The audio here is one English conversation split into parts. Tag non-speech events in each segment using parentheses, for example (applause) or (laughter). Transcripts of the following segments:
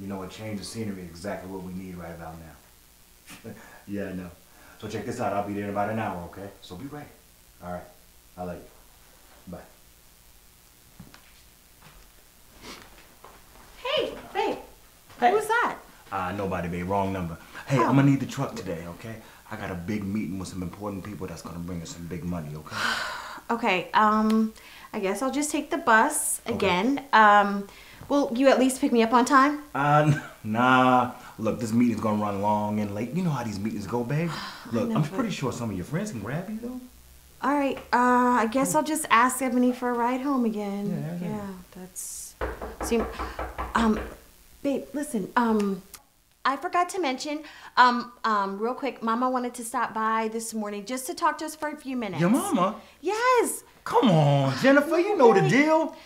You know, a change of scenery is exactly what we need right about now. (laughs) yeah, I know. So check this out. I'll be there in about an hour, okay? So be ready. All right. I love you. Bye. Hey, babe. Hey. Who's that? Ah, nobody, babe. Wrong number. Hey, I'm gonna need the truck today, okay? I got a big meeting with some important people that's gonna bring us some big money, okay? (sighs) Okay, um, I guess I'll just take the bus again. Um, will you at least pick me up on time? Uh, nah. Look, this meeting's gonna run long and late. You know how these meetings go, babe. (sighs) Look, I'm pretty sure some of your friends can grab you, though. All right, uh, I guess I'll just ask Ebony for a ride home again. Yeah, yeah. yeah that's. Seem, um, babe, listen, um, I forgot to mention, um, um, real quick, Mama wanted to stop by this morning just to talk to us for a few minutes. Your mama? Yes. Come on, Jennifer, you know the deal.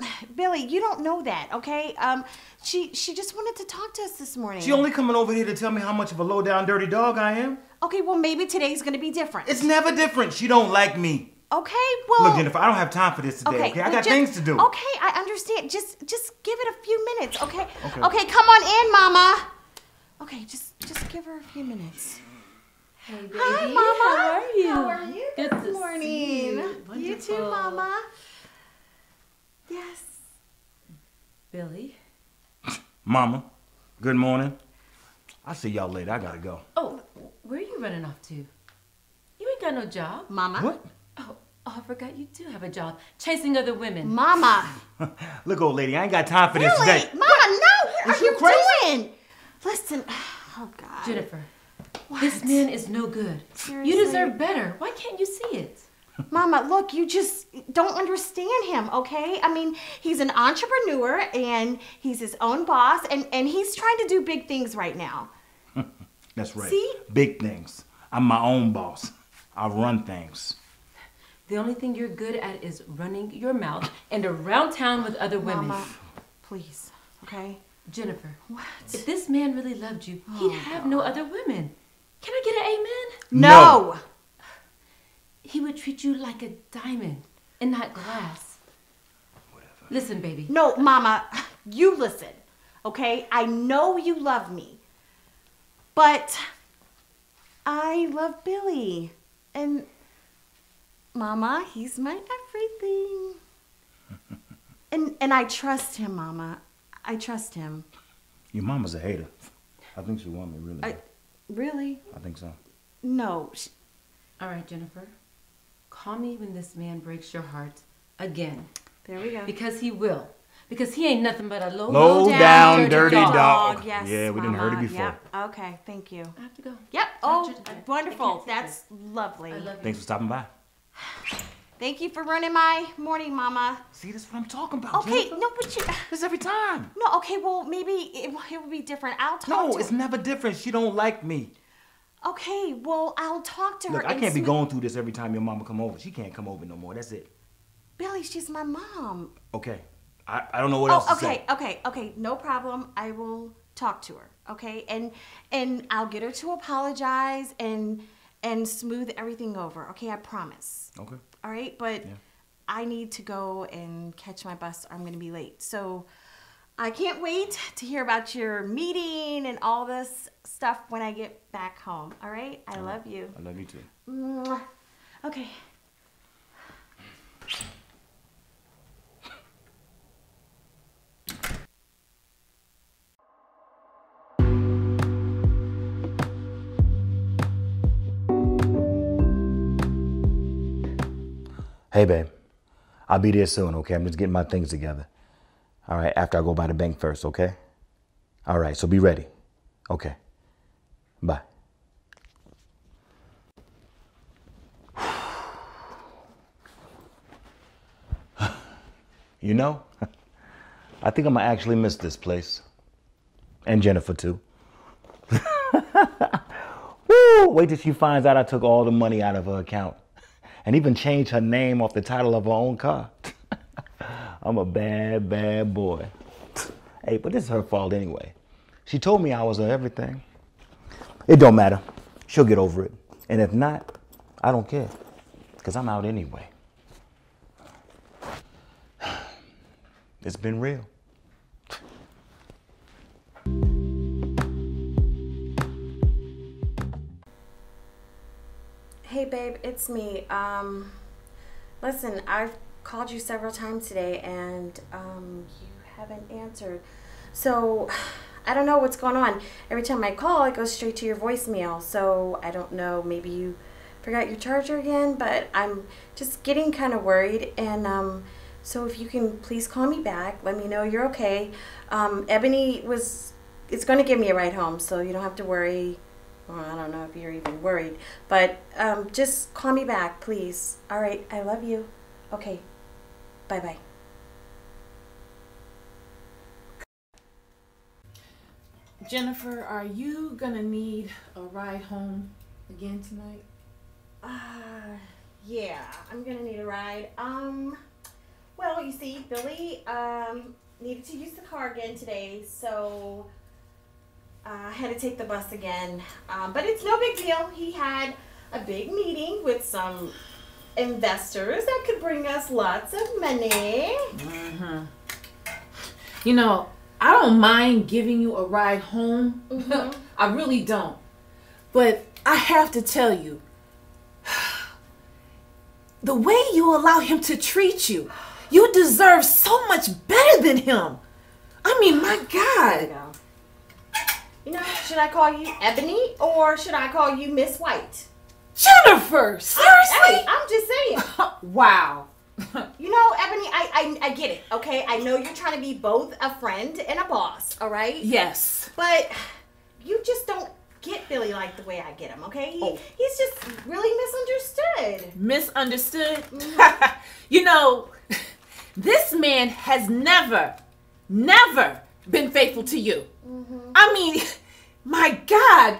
(sighs) Billy, you don't know that, okay? Um, she she just wanted to talk to us this morning. She only coming over here to tell me how much of a low down dirty dog I am. Okay, well maybe today's gonna be different. It's never different. She don't like me. okay, well. Look, Jennifer, I don't have time for this today. Okay, I got just- things to do. Okay, I understand. Just just give it a few minutes, okay? Okay. Okay, come on in, Mama. Okay, just just give her a few minutes. Hey, baby. Hi, Mama. How are you? How are you? Good Good to morning. see you. You too, Mama. Yes. Billy. Mama, good morning. I'll see y'all later. I gotta go. Oh, where are you running off to? You ain't got no job. Mama. What? Oh, oh, I forgot you do have a job. Chasing other women. Mama. (laughs) Look, old lady, I ain't got time for this Really? today. Mama, no. What Is are you you crazy? doing? Listen. (sighs) Oh God. Jennifer, this man is no good. Seriously? You deserve better. Why can't you see it? Mama, look, you just don't understand him, okay? I mean, he's an entrepreneur and he's his own boss and, and he's trying to do big things right now. (laughs) That's right. See? Big things. I'm my own boss. I run things. The only thing you're good at is running your mouth and around town with other women. Mama, please, okay? Jennifer, What? if this man really loved you, he'd oh, have no other women. Can I get an amen? No. He would treat you like a diamond and not glass. Whatever. Listen, baby. No, Mama, you listen, okay? I know you love me, but I love Billy. And Mama, he's my everything. (laughs) and and I trust him, Mama. I trust him. Your mama's a hater. I think she want me, really. I really? I think so. No. sh- All right, Jennifer. Call me when this man breaks your heart again. There we go. Because he will. Because he ain't nothing but a low, Low down, down, dirty dog. dog. Yes, Yeah, we didn't heard it before. Yep. Okay, thank you. I have to go. Yep. Oh, to you- I- I wonderful. can't That's lovely. I love you. Thanks for stopping by. Thank you for ruining my morning, Mama. See, this is what I'm talking about. Okay, Jennifer. no, but you. This every time. No, okay, well, maybe it, it will be different. I'll talk No, to it's never different. She don't like me. Okay, well, I'll talk to her. Look, I can't be going through this every time your mama come over. She can't come over no more. That's it. Billy, she's my mom. Okay. I, I don't know what oh, else Oh, to okay, say. okay, okay. okay. No problem. I will talk to her. Okay, and and I'll get her to apologize and and smooth everything over. Okay, I promise. Okay. All right, but I need to go and catch my bus. Or I'm gonna be late. So I can't wait to hear about your meeting and all this stuff when I get back home. All right, I love you. I love you too. Mwah. Okay. Hey, babe. I'll be there soon, okay? I'm just getting my things together. All right, after I go by the bank first, okay? All right, so be ready. Okay. Bye. (sighs) You know, (laughs) I think I'm gonna actually miss this place. And Jennifer, too. (laughs) Woo! Wait till she finds out I took all the money out of her account (laughs) and even changed her name off the title of her own car. I'm a bad, bad boy. Hey, but this is her fault anyway. She told me I was everything. It don't matter. She'll get over it. And if not, I don't care. Because I'm out anyway. (sighs) It's been real. Hey babe, it's me. Um listen, I've called you several times today and um you haven't answered. So (sighs) I don't know what's going on. Every time I call, it goes straight to your voicemail. So I don't know, maybe you forgot your charger again, but I'm just getting kind of worried and um so if you can please call me back, let me know you're okay. Um Ebony was it's going to give me a ride home, so you don't have to worry. Well, I don't know if you're even worried, but um, just call me back, please. All right, I love you. Okay, bye bye. Jennifer, are you gonna need a ride home again tonight? Uh, yeah, I'm gonna need a ride. Um, well, you see, Billy um needed to use the car again today, so uh, I had to take the bus again. Um, but it's no big deal. He had a big meeting with some investors that could bring us lots of money. Mm-hmm. You know, I don't mind giving you a ride home. Mhm. (laughs) I really don't. But I have to tell you, (sighs) the way you allow him to treat you, you deserve so much better than him. I mean, my (sighs) God. go. You know, should I call you Ebony or should I call you Miss White? Jennifer, Hey, seriously? I'm just saying. (laughs) wow. (laughs) You know, Ebony, I, I I get it. Okay, I know you're trying to be both a friend and a boss. All right. yes. But you just don't get Billy like the way I get him. Okay. He, Oh. He's just really misunderstood. misunderstood. Mm-hmm. (laughs) you know, this man has never, never been faithful to you. Mm-hmm. I mean, my God,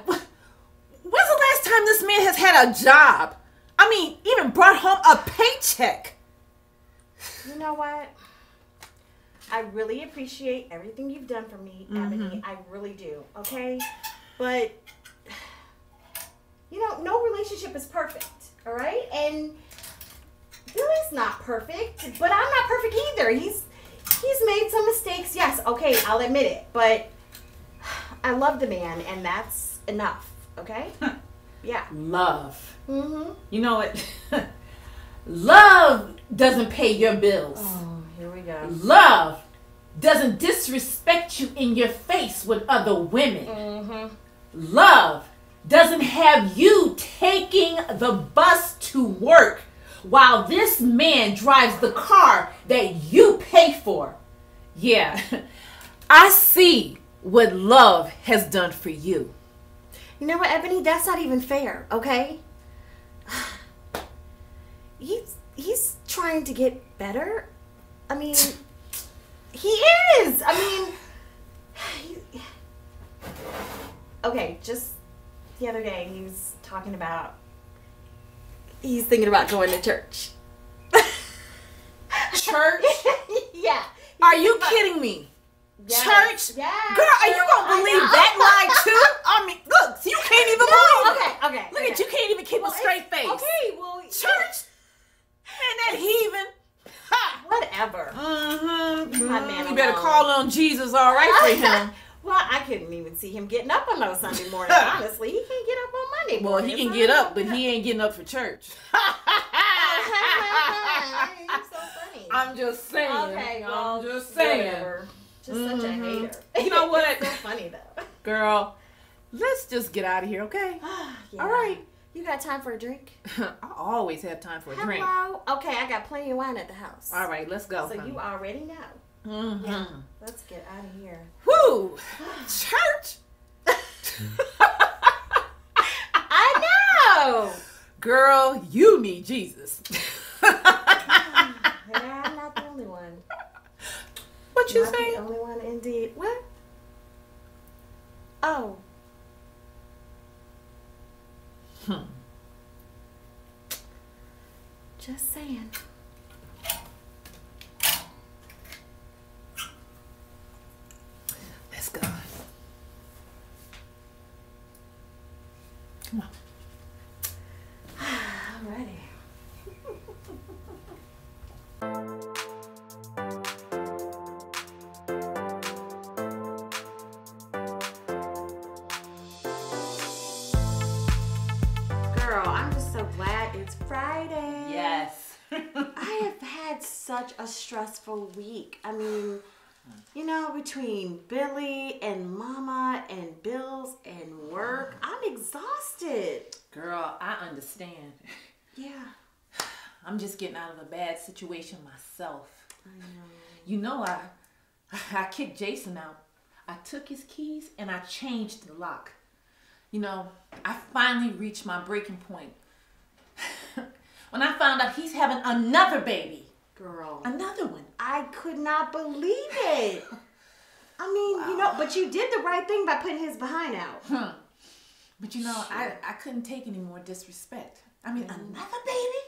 when's the last time this man has had a job? I mean, even brought home a paycheck. You know what? I really appreciate everything you've done for me, Ebony. Mm-hmm. I really do. Okay, but you know, no relationship is perfect. All right, and Billy's not perfect, but I'm not perfect either. He's he's made some mistakes. Yes, okay, I'll admit it, but I love the man, and that's enough. Okay? (laughs) yeah. Love. Mm-hmm. You know what? (laughs) Love doesn't pay your bills. Oh, here we go. Love doesn't disrespect you in your face with other women. Mm-hmm. Love doesn't have you taking the bus to work while this man drives the car that you pay for. Yeah, (laughs) I see what love has done for you. You know what, Ebony? That's not even fair, okay? (sighs) He's he's trying to get better. I mean, (laughs) he is. I mean, he- (sighs) okay. Just the other day, he was talking about he's thinking about going to church. Church? (laughs) yeah. Are you kidding me? Yes. Church? Yeah. Girl, are you gonna believe that lie (laughs) too? I mean, look, you can't even believe it. Okay. Okay. Look okay. at you, can't even keep Well, a straight face. Okay. Well. Church? And that heathen? Ha! Whatever. Mm-hmm. my man You better alone. call on Jesus, all right, for (laughs) him. well, I couldn't even see him getting up on those Sunday mornings. (laughs) honestly, he can't get up on Monday Well, mornings. he can get up, but he ain't getting up for church. You're so funny. I'm just saying. okay, well, I'm just saying. whatever. Just such a Mhm. hater. You know (laughs) what? It's so funny though. Girl, let's just get out of here, okay? (sighs) Yeah. All right. You got time for a drink? (laughs) I always have time for a drink. Okay, I got plenty of wine at the house. All right, let's go. So you already know. Mm-hmm. Yeah. Let's get out of here. Whoo! (sighs) Church! (laughs) I know. Girl, you need Jesus. Yeah, I'm not the only one. What you Not the only one, indeed. What? Oh. Hmm. Just saying. Such a stressful week. I mean, you know, between Billy and Mama and bills and work, I'm exhausted. Girl, I understand. Yeah. (sighs) I'm just getting out of a bad situation myself. I know. You know, I (sighs) I kicked Jason out. I took his keys and I changed the lock. You know, I finally reached my breaking point. (sighs) when I found out he's having another baby, Girl, another one. I could not believe it. (laughs) I mean, you know, but you did the right thing by putting his behind out. But you know, I, I couldn't take any more disrespect. I mean, another baby?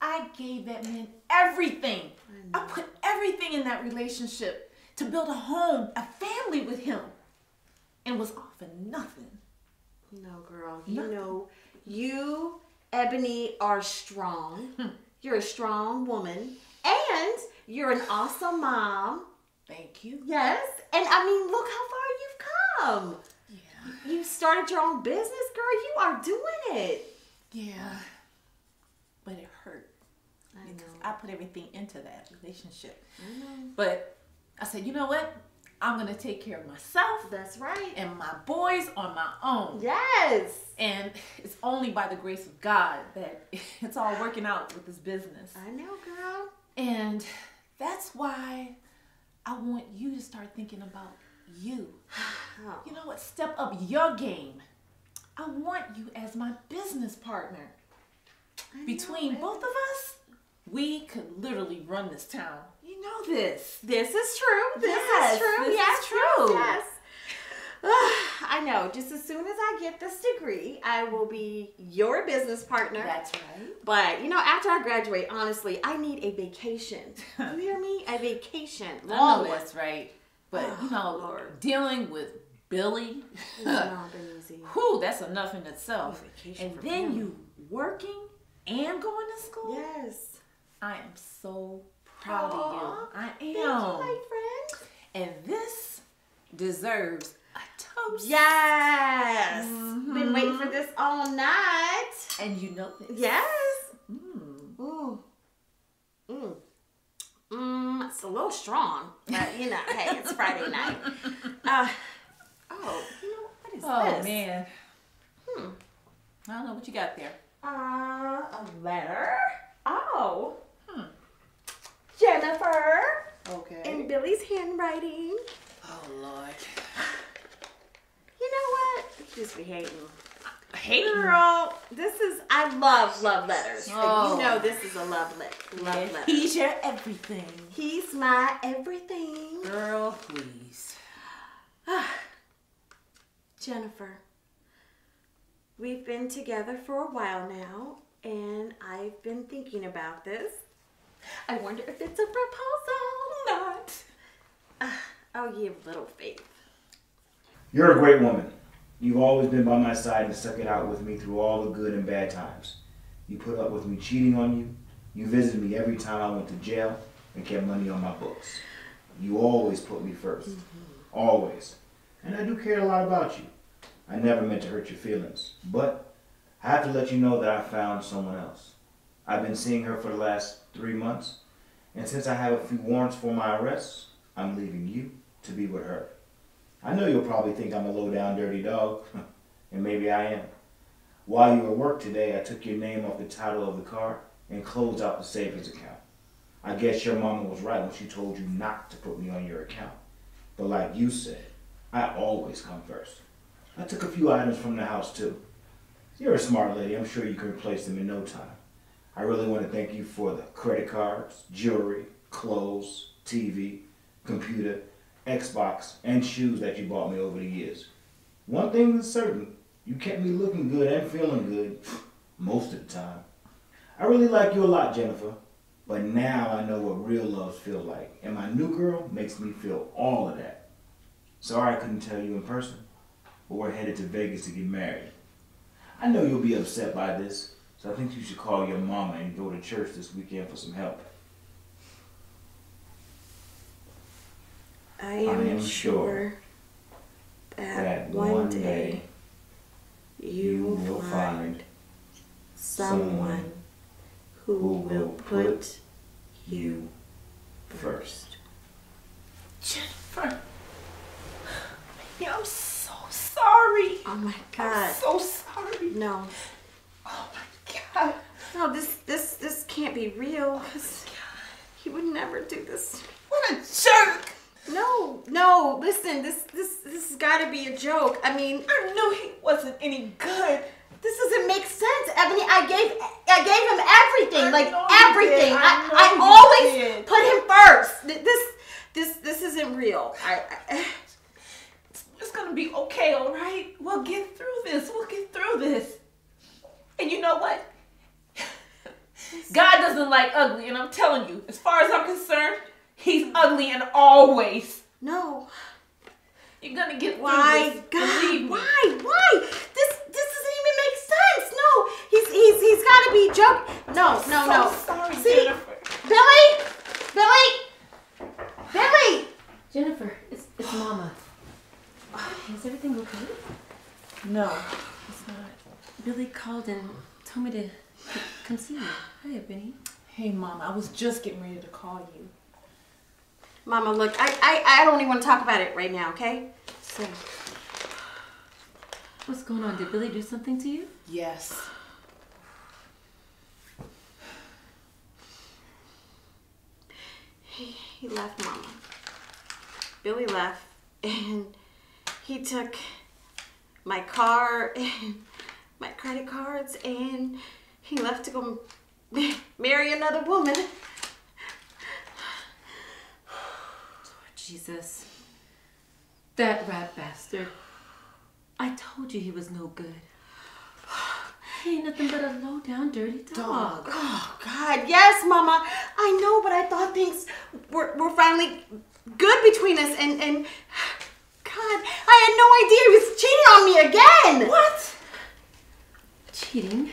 I gave that man everything. I, put everything in that relationship to build a home, a family with him, and was offered nothing. No, girl. You know, you, Ebony, are strong. Hmm. You're a strong woman. And you're an awesome mom. Thank you. Yes. And I mean, look how far you've come. Yeah. You started your own business, girl. You are doing it. Yeah. But it hurt. I because know. I put everything into that relationship. I know. But I said, you know what? I'm gonna take care of myself That's right. and my boys on my own. Yes. And (laughs) it's only by the grace of God that (laughs) it's all working out with this business. I know, girl. And that's why I want you to start thinking about you. Oh. (sighs) You know what? Step up your game. I want you as my business partner. I Between baby. both of us, we could literally run this town. You know this. This is true. This Yes, is true. this yes, is true. Yes. (sighs) I know. Just as soon as I get this degree, I will be your business partner. That's right. But you know, after I graduate, honestly, I need a vacation. you hear me? A vacation. (laughs) I know that's right. But Oh, you know, Lord. dealing with Billy, It's (laughs) not been easy. whew, that's enough in itself. And then you working and going to school. Yes. I am so proud of you. Aw, I Thank you, am. my friend. And this deserves a toast. Yes. Mm-hmm. Been waiting for this all night. And you know this. Yes. Mm. Mm. Mm. Mm, it's a little strong, but you know, hey, it's Friday (laughs) night. Uh, oh, you know what is Oh this? man. Hmm. I don't know what you got there. Uh, a letter. Oh. Jennifer Okay. in Billy's handwriting. oh Lord. You know what? Just be hating. Hating. Girl, this is I love love letters. Oh. You know this is a love letter. Love Yeah, letter. He's your everything. He's my everything. Girl, please. (sighs) Jennifer, we've been together for a while now, and I've been thinking about this. I wonder if it's a proposal. Not. Ah, I'll give little faith. You're a great woman. You've always been by my side and stuck it out with me through all the good and bad times. You put up with me cheating on you. You visited me every time I went to jail and kept money on my books. You always put me 1st Always. And I do care a lot about you. I never meant to hurt your feelings. But I have to let you know that I found someone else. I've been seeing her for the last three months. And since I have a few warrants for my arrest, I'm leaving you to be with her. I know you'll probably think I'm a low down dirty dog, (laughs) and maybe I am. While you were at work today, I took your name off the title of the car and closed out the savings account. I guess your mama was right when she told you not to put me on your account. But like you said, I always come first. I took a few items from the house too. You're a smart lady. I'm sure you can replace them in no time. I really want to thank you for the credit cards, jewelry, clothes, TV, computer, Xbox, and shoes that you bought me over the years. One thing is certain, you kept me looking good and feeling good most of the time. I really like you a lot, Jennifer, but now I know what real love feels like, and my new girl makes me feel all of that. Sorry I couldn't tell you in person, but we're headed to Vegas to get married. I know you'll be upset by this, so I think you should call your mama and go to church this weekend for some help. I am, am sure, that, one, day, you, will find, someone who will put you first. Jennifer. (sighs) Baby, I'm so sorry. Oh my I'm god. so sorry. No. Oh. No, this this this can't be real. Oh 'cause He would never do this. What a jerk. No, no, listen, this this this has gotta be a joke. I mean I knew he wasn't any good. this doesn't make sense. Ebony, I gave I gave him everything. I like everything. I, I I, always did. put him first. This this this isn't real. I, I (sighs) It's gonna be okay, all right? We'll get through this. We'll get through this. And you know what? God doesn't like ugly, and I'm telling you, as far as I'm concerned, he's ugly and always. no. You're gonna get through Why, this. God? Me. Why? Why? This this doesn't even make sense. No, he's he's he's got to be joking. No, no, so no. sorry, See, Jennifer. Billy, Billy, Billy. Jennifer, it's, it's Mama. Is everything okay? No, it's not. Billy called and told me to to come see me. Hi, Benny. Hey, Mom, I was just getting ready to call you. Mama, look, I, I I don't even want to talk about it right now. Okay. So What's going on? Did Billy do something to you? Yes. he he left, Mama. Billy left, and he took my car and (laughs) my credit cards, and he left to go (laughs) marry another woman. Lord Jesus. That rat bastard. I told you he was no good. He ain't nothing but a low down dirty dog. Oh God, yes, Mama. I know, but I thought things were, were finally good between us, and and God, I had no idea he was cheating on me again. What? Cheating?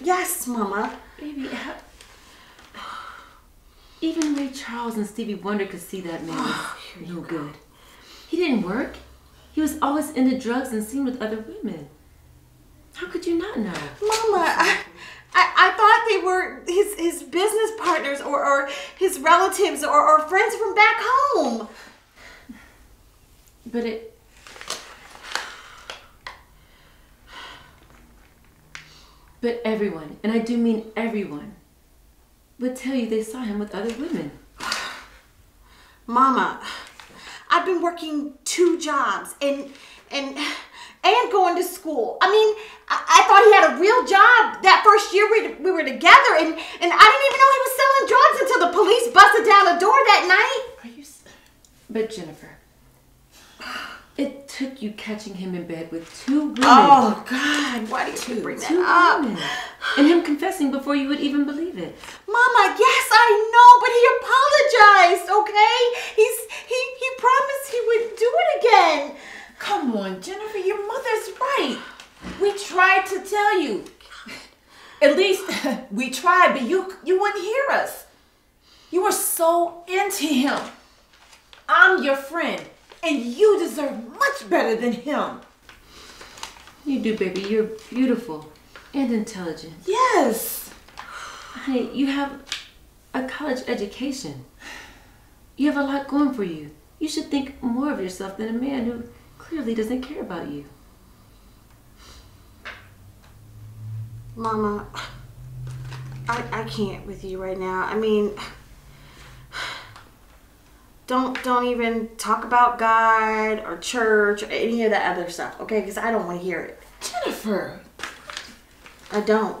Yes, Mama. Baby, even Ray Charles and Stevie Wonder could see that man oh, was no good. He didn't work. He was always into drugs and seen with other women. How could you not know? Mama, I, I, I thought they were his his business partners or, or his relatives or, or friends from back home. But it. But everyone, and I do mean everyone, would tell you they saw him with other women. (sighs) Mama, I've been working two jobs and and and going to school. I mean, I, I thought he had a real job that first year we, we were together, and and I didn't even know he was selling drugs until the police busted down the door that night. Are you? But Jennifer, took you catching him in bed with two women. Oh God, why do you bring that two up? women. And him confessing before you would even believe it. Mama, yes, I know, but he apologized, okay? He's he he promised he wouldn't do it again. Come on, Jennifer, your mother's right. We tried to tell you. At least (laughs) we tried, but you you wouldn't hear us. You were so into him. I'm your friend, and you deserve much better than him. You do, baby. You're beautiful and intelligent. Yes. Honey, you have a college education. You have a lot going for you. You should think more of yourself than a man who clearly doesn't care about you. Mama, I I can't with you right now. I mean, don't don't even talk about God or church or any of that other stuff, okay? Because I don't want to hear it. Jennifer. I don't.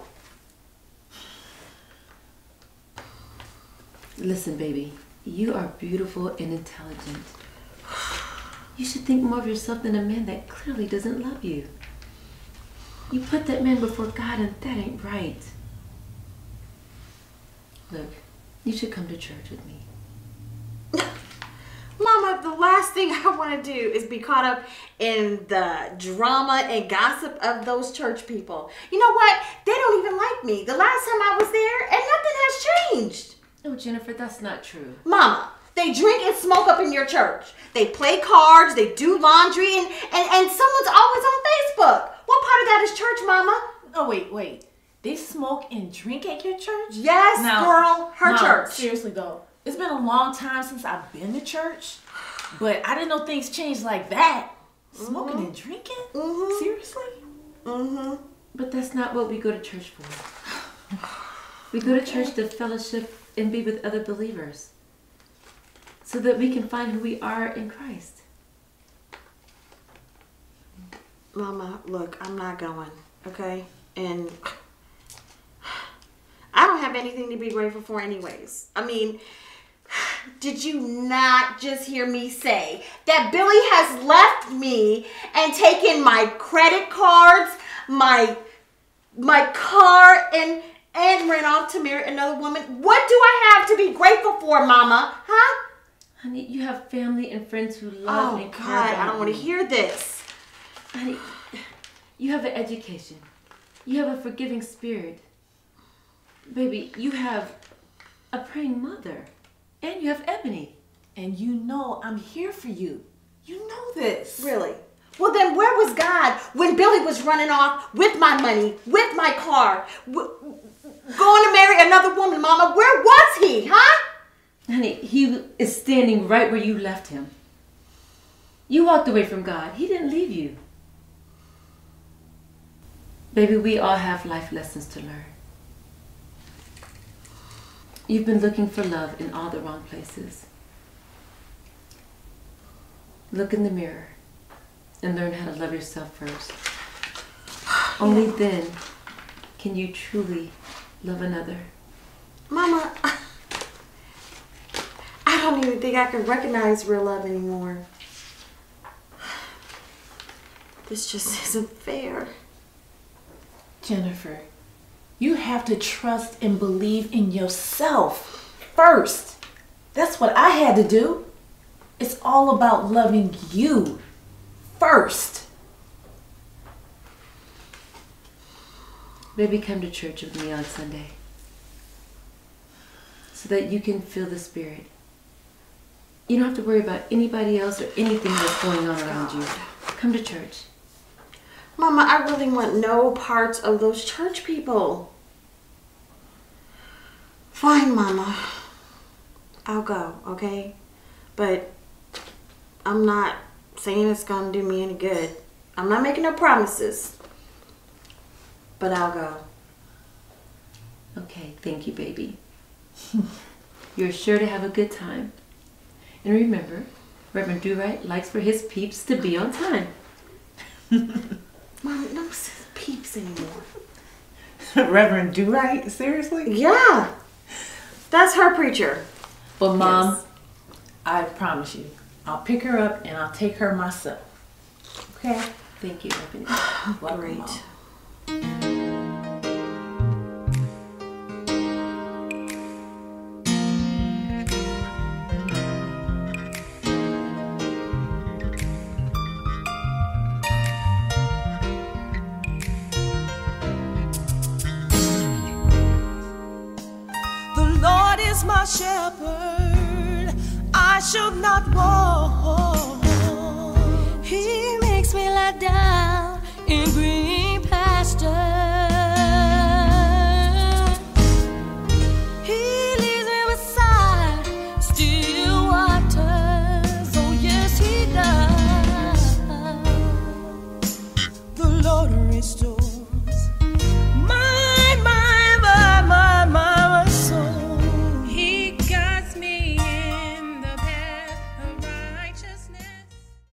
Listen, baby, you are beautiful and intelligent. You should think more of yourself than a man that clearly doesn't love you. You put that man before God, and that ain't right. Look, you should come to church with me. (laughs) Last thing (laughs) I want to do is be caught up in the drama and gossip of those church people. You know what? They don't even like me. The last time I was there, and nothing has changed. Oh, Jennifer, that's not true. Mama, they drink and smoke up in your church. They play cards, they do laundry, and, and, and someone's always on Facebook. What part of that is church, Mama? Oh wait, wait. They smoke and drink at your church? Yes, Now- girl, her now, church. Seriously though, it's been a long time since I've been to church, but I didn't know things changed like that. Smoking and drinking? Mhm. Seriously? Mm-hmm. But that's not what we go to church for. We go to church to fellowship and be with other believers so that we can find who we are in Christ. Mama, look, I'm not going, okay? And (sighs) I don't have anything to be grateful for, anyways. I mean, did you not just hear me say that Billy has left me and taken my credit cards, my my car, and and ran off to marry another woman? What do I have to be grateful for, Mama? Huh? Honey, you have family and friends who love Oh and care God, I don't want to hear this. Honey, you have an education. You have a forgiving spirit. Baby, you have a praying mother. And you have Ebony. And you know I'm here for you. You know this. Really? Well, then where was God when Billy was running off with my money, with my car, w- going to marry another woman, Mama? Where was he, huh? Honey, he is standing right where you left him. You walked away from God. He didn't leave you. Baby, we all have life lessons to learn. You've been looking for love in all the wrong places. Look in the mirror and learn how to love yourself first. (sighs) Only then can you truly love another. Mama, I don't even think I can recognize real love anymore. (sighs) This just (laughs) isn't fair. Jennifer, you have to trust and believe in yourself first. That's what I had to do. It's all about loving you first. Maybe come to church with me on Sunday so that you can feel the Spirit. You don't have to worry about anybody else or anything that's going on around you. Come to church. Mama, I really want no parts of those church people. Fine, Mama. I'll go, okay? But I'm not saying it's gonna do me any good. I'm not making no promises. But I'll go. Okay, thank you, baby. (laughs) You're sure to have a good time. And remember, Reverend Do Right likes for his peeps to be on time. (laughs) Mom, no s- peeps anymore. (laughs) Reverend Do Right? Seriously? Yeah. That's her preacher. But Mom, Yes. I promise you, I'll pick her up and I'll take her myself. Okay? Thank you, Ebony. (sighs) Welcome, Great. Mom. My shepherd, I shall not want. He makes me lie down